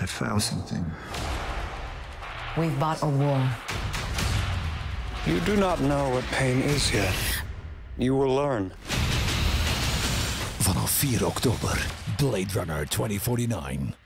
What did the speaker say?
I found something. We've bought a war. You do not know what pain is yet. You will learn. Vanaf 4 oktober, Blade Runner 2049.